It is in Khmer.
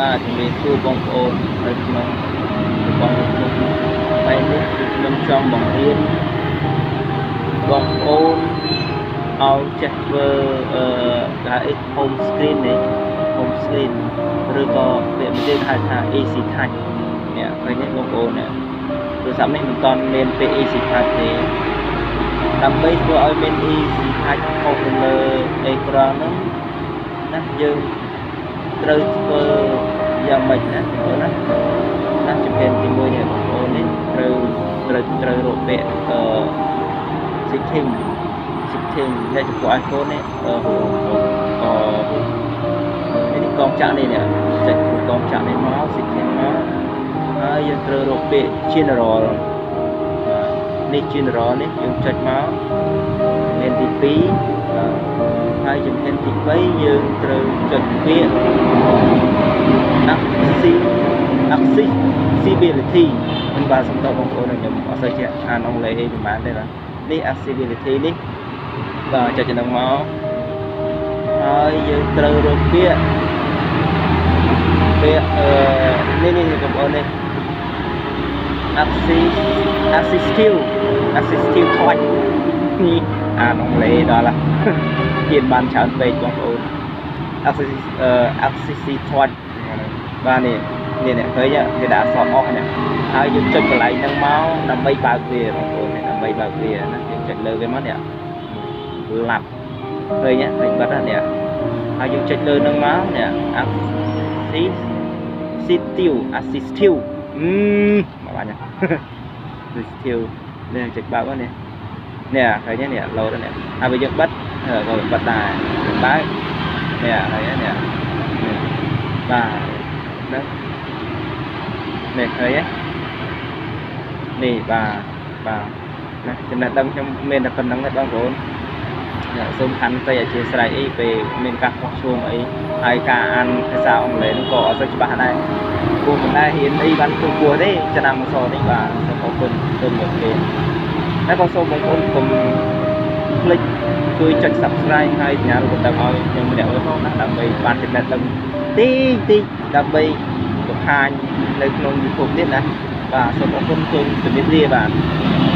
បាទជំរាបសួរបងប្អូននៅក្នុងប្រព័ន្ធ YouTube ថ្ងៃនេះគឺខ្ញុំចង់បង្រៀនបងប្អូនឲ្យចេះធ្វើអឺគេហៅអី home screen នេះ home screen ឬក៏ពាក្យមួយទៀតហៅថា easy touch នេះឃើញទេបងប្អូននេះទូរស័ព្ទនេះមិនទាន់មានពាក្យ easy touch ទេដើម្បីធ្វើឲ្យមាន easy touch ខុសទៅលើអេក្រង់ហ្នឹងណាយើង ត្រូវធ្វើយ៉ាងម៉េចណាបងប្អូនណាណាជំហានទី1នេះបងប្អូននេះត្រូវត្រូវត្រូវរកពាក្យអឺ setting setting នៃចំពោះ iPhone នេះអឺអឺនេះកងចាក់នេះនេះចុចកងចាក់នេះមក setting មកហើយយើងត្រូវរកពាក្យ general បាទនេះ general នេះយើងចុចមកមានទី2បាទ ហើយជំហានទី3យើងត្រូវចុចពាក្យ accessibility មិនបាទសំដៅបងប្អូនខ្ញុំអត់សូវចេះអានអង់គ្លេសអីប្រហែលទេណានេះ accessibility នេះបាទចុចចំណងមកហើយយើងត្រូវរកពាក្យពាក្យអឺនេះនេះបងប្អូននេះ access assistive assistive touch នេះអានអង់គ្លេសដល់ហើ យហ៊ានបានច្រើនពេកបងប្អូន access អឺ accessive touch បាទនេះនេះនេះឃើញគេដាក់អក្សរអស់នេះហើយយើងចុចកន្លែងហ្នឹងមកដើម្បីបើកវាបងប្អូននេះដើម្បីបើកវាណាយើងចុចលើវាមកនេះឡាប់ឃើញឃើញបាត់នេះហើយយើងចុចលើហ្នឹងមកនេះ assistive assistive អឺមកបាញ់ assistive នេះចុចបើកមកនេះនេះឃើញនេះឡូតនេះហើយបើយើងបិទ rồi bật đài đấy nè thấy nè và đấy nè thấy ấy nè và và ណាចំណេះដឹងខ្ញុំមានតែប៉ុណ្្នឹងទេបងប្អូនសូមខន្តីអធិស្ឋានអីពេលមានការខុសឆ្គងអីហើយការអានភាសាអង់គ្លេសក៏អត់សូវច្បាស់ដែរព្រោះមិនដែរហ៊ានអីបានគ្រប់គ្រងទេឆ្នាំអសរនេះបាទសូមអរគុណសូមជម្រាបលាហើយក៏សូមបងប្អូនកុំភ្លេច ជួយចុច Subscribe ហើយសញ្ញារូបតឹងឲ្យខ្ញុំម្នាក់មួយផងណាដើម្បីបានចំណេះដឹងតិចតិចដើម្បីបង្ហាញនៅក្នុង YouTube នេះណាបាទសូមអរគុណសូមជម្រាបលាបាទ